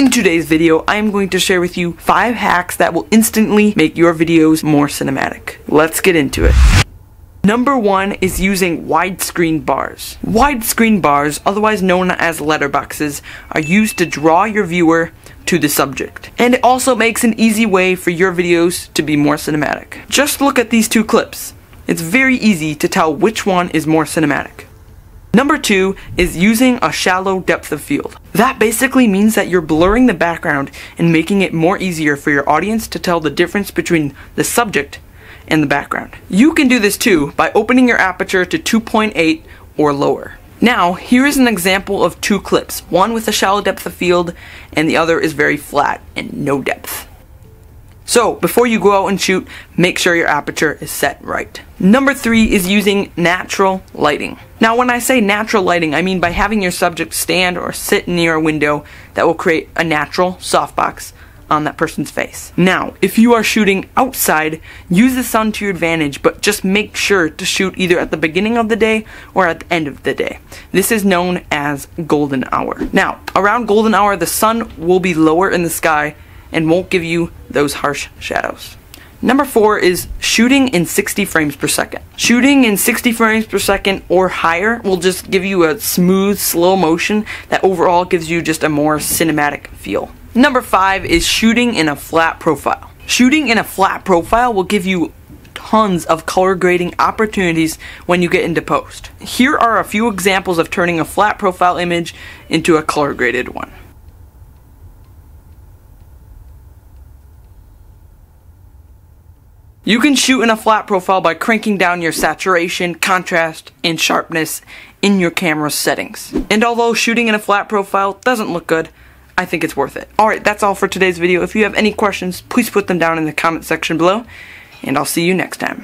In today's video, I am going to share with you 5 hacks that will instantly make your videos more cinematic. Let's get into it. Number 1 is using widescreen bars. Widescreen bars, otherwise known as letterboxes, are used to draw your viewer to the subject. And it also makes an easy way for your videos to be more cinematic. Just look at these two clips. It's very easy to tell which one is more cinematic. Number two is using a shallow depth of field. That basically means that you're blurring the background and making it more easier for your audience to tell the difference between the subject and the background. You can do this too by opening your aperture to 2.8 or lower. Now, here is an example of two clips, one with a shallow depth of field and the other is very flat and no depth. So, before you go out and shoot, make sure your aperture is set right. Number three is using natural lighting. Now, when I say natural lighting, I mean by having your subject stand or sit near a window that will create a natural softbox on that person's face. Now, if you are shooting outside, use the sun to your advantage, but just make sure to shoot either at the beginning of the day or at the end of the day. This is known as golden hour. Now, around golden hour, the sun will be lower in the sky and won't give you those harsh shadows. Number four is shooting in 60 frames per second. Shooting in 60 frames per second or higher will just give you a smooth, slow motion that overall gives you just a more cinematic feel. Number five is shooting in a flat profile. Shooting in a flat profile will give you tons of color grading opportunities when you get into post. Here are a few examples of turning a flat profile image into a color graded one. You can shoot in a flat profile by cranking down your saturation, contrast, and sharpness in your camera settings. And although shooting in a flat profile doesn't look good, I think it's worth it. Alright, that's all for today's video. If you have any questions, please put them down in the comment section below, and I'll see you next time.